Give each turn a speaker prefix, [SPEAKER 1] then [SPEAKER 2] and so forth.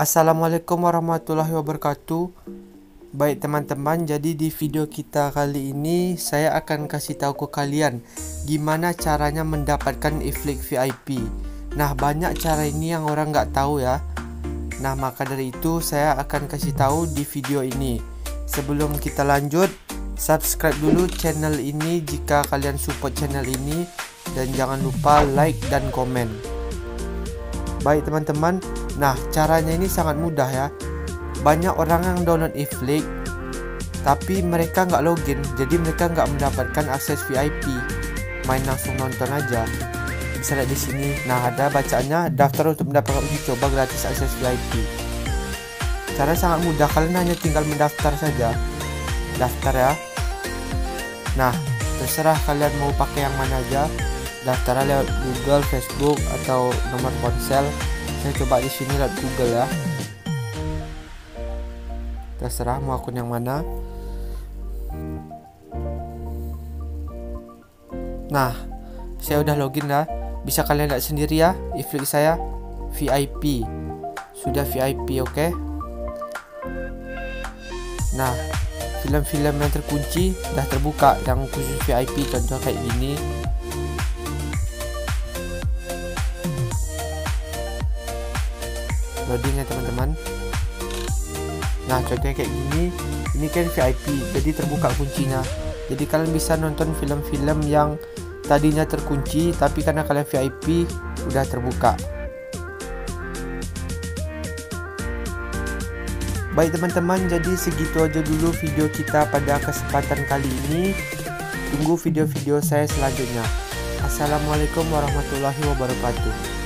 [SPEAKER 1] Assalamualaikum warahmatullahi wabarakatuh. Baik teman-teman, jadi di video kita kali ini Saya akan kasih tahu ke kalian Gimana caranya mendapatkan iflik VIP Nah banyak cara ini yang orang nggak tahu ya. Nah maka dari itu saya akan kasih tahu di video ini. Sebelum kita lanjut Subscribe dulu channel ini jika kalian support channel ini. Dan jangan lupa like dan komen. Baik teman-teman Nah caranya ini sangat mudah ya. Banyak orang yang download Iflix Tapi mereka nggak login. Jadi mereka nggak mendapatkan akses VIP Main langsung nonton aja. Bisa lihat di sini. Nah ada bacaannya Daftar untuk mendapatkan uji coba gratis akses VIP Cara sangat mudah. Kalian hanya tinggal mendaftar saja. Daftar ya. Nah terserah kalian mau pakai yang mana aja. Daftar lewat Google, Facebook atau nomor ponsel. Saya coba di sini lewat Google ya. Terserah mau akun yang mana. Nah, saya udah login lah. Bisa kalian lihat sendiri ya, iflik saya VIP. Sudah VIP, oke? Okay? Nah, film-film yang terkunci sudah terbuka yang khusus VIP contoh kayak gini loading ya teman-teman nah contohnya kayak gini ini kan VIP jadi terbuka kuncinya jadi kalian bisa nonton film-film yang tadinya terkunci tapi karena kalian VIP udah terbuka Baik teman-teman, jadi segitu aja dulu video kita pada kesempatan kali ini. Tunggu video-video saya selanjutnya. Assalamualaikum warahmatullahi wabarakatuh.